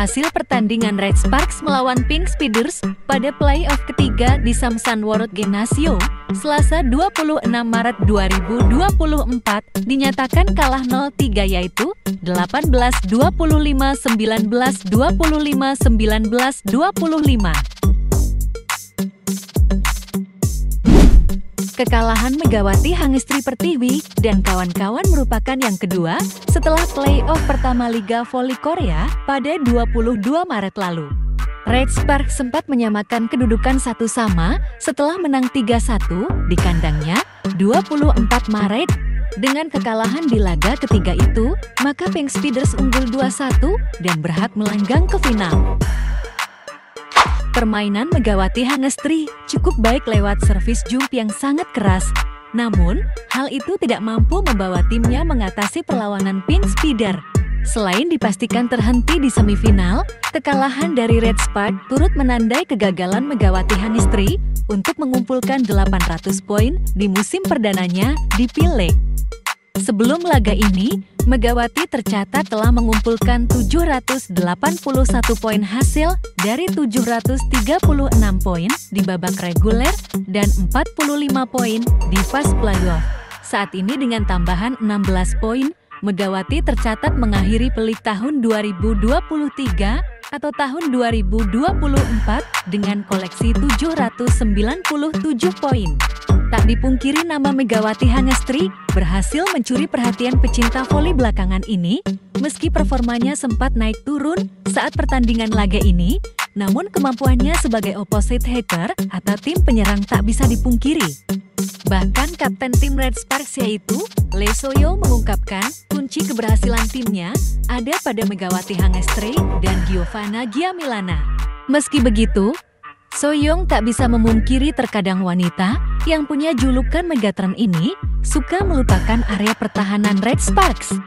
Hasil pertandingan Red Sparks melawan Pink Speeders pada playoff ketiga di Samsung World Gymnasium, Selasa 26 Maret 2024, dinyatakan kalah 0-3 yaitu 18-25, 19-25, 19-25. Kekalahan Megawati Hangestri Pertiwi dan kawan-kawan merupakan yang kedua setelah play-off pertama Liga Voli Korea pada 22 Maret lalu. Red Spark sempat menyamakan kedudukan satu sama setelah menang 3-1 di kandangnya 24 Maret. Dengan kekalahan di laga ketiga itu, maka Pink Speeders unggul 2-1 dan berhak melanggang ke final. Permainan Megawati Hangestri cukup baik lewat servis jump yang sangat keras. Namun, hal itu tidak mampu membawa timnya mengatasi perlawanan Pink Speeder. Selain dipastikan terhenti di semifinal, kekalahan dari Red Spark turut menandai kegagalan Megawati Hangestri untuk mengumpulkan 800 poin di musim perdananya di Pileg. Sebelum laga ini, Megawati tercatat telah mengumpulkan 781 poin hasil dari 736 poin di babak reguler dan 45 poin di fase playoff. Saat ini dengan tambahan 16 poin, Megawati tercatat mengakhiri pelik tahun 2023 atau tahun 2024 dengan koleksi 797 poin. Tak dipungkiri nama Megawati Hangestri berhasil mencuri perhatian pecinta voli belakangan ini, meski performanya sempat naik turun saat pertandingan laga ini, namun kemampuannya sebagai opposite hitter atau tim penyerang tak bisa dipungkiri. Bahkan kapten tim Red Sparks yaitu Lee Soyo mengungkapkan kunci keberhasilan timnya ada pada Megawati Hangestri dan Giovanna Giamilana. Meski begitu, Soyong tak bisa memungkiri terkadang wanita yang punya julukan Megatron ini suka melupakan area pertahanan Red Sparks.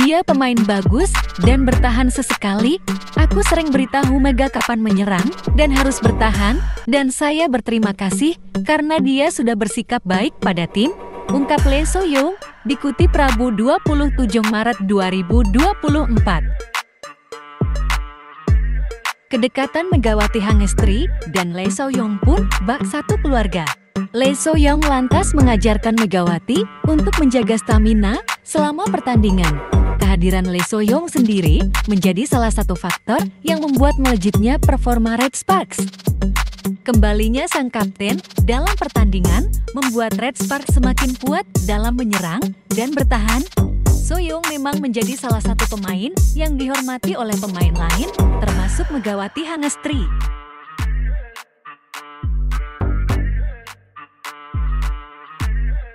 Dia pemain bagus dan bertahan sesekali. Aku sering beritahu Mega kapan menyerang dan harus bertahan, dan saya berterima kasih karena dia sudah bersikap baik pada tim, ungkap Lee Soyong, dikutip Rabu 27 Maret 2024. Kedekatan Megawati Hangestri dan Lee Soyong pun bak satu keluarga. Lee Soyong lantas mengajarkan Megawati untuk menjaga stamina selama pertandingan. Kehadiran Lee Soyong sendiri menjadi salah satu faktor yang membuat melejitnya performa Red Sparks. Kembalinya sang kapten dalam pertandingan membuat Red Sparks semakin kuat dalam menyerang dan bertahan Soyoung memang menjadi salah satu pemain yang dihormati oleh pemain lain, termasuk Megawati Hangestri.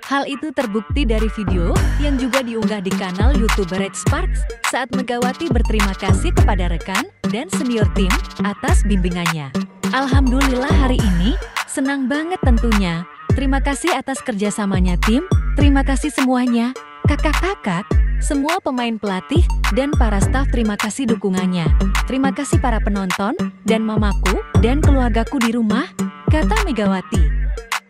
Hal itu terbukti dari video yang juga diunggah di kanal YouTube Red Sparks saat Megawati berterima kasih kepada rekan dan senior tim atas bimbingannya. Alhamdulillah hari ini, senang banget tentunya. Terima kasih atas kerjasamanya tim, terima kasih semuanya. Kakak-kakak, semua pemain pelatih, dan para staf terima kasih dukungannya. Terima kasih para penonton, dan mamaku, dan keluargaku di rumah, kata Megawati.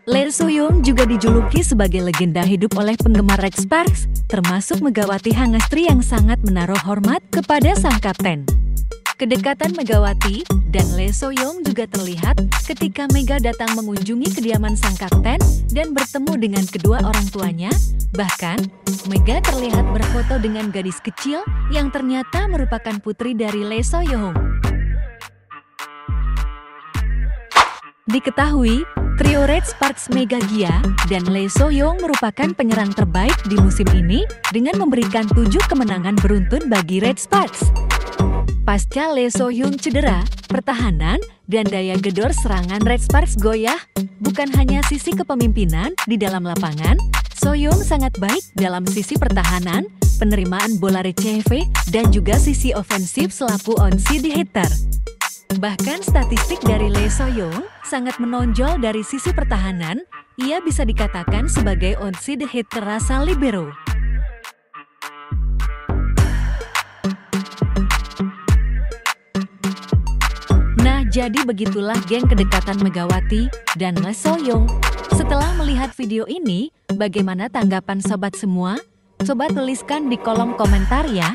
Lee Soyoung juga dijuluki sebagai legenda hidup oleh penggemar Rex Sparks, termasuk Megawati Hangestri yang sangat menaruh hormat kepada sang kapten. Kedekatan Megawati dan Lee Soyoung juga terlihat ketika Mega datang mengunjungi kediaman sang kapten dan bertemu dengan kedua orang tuanya. Bahkan, Mega terlihat berfoto dengan gadis kecil yang ternyata merupakan putri dari Lee Soyoung. Diketahui, trio Red Sparks Mega Gia dan Lee Soyoung merupakan penyerang terbaik di musim ini dengan memberikan tujuh kemenangan beruntun bagi Red Sparks. Pasca Lee So Hyun cedera, pertahanan, dan daya gedor serangan Red Sparks goyah, bukan hanya sisi kepemimpinan di dalam lapangan, So Hyun sangat baik dalam sisi pertahanan, penerimaan bola receive, dan juga sisi ofensif selaku on-seed hitter. Bahkan statistik dari Lee So Hyun sangat menonjol dari sisi pertahanan, ia bisa dikatakan sebagai on-seed hitter rasa libero. Jadi begitulah geng kedekatan Megawati dan Mas Soyong. Setelah melihat video ini, bagaimana tanggapan sobat semua? Coba tuliskan di kolom komentar ya.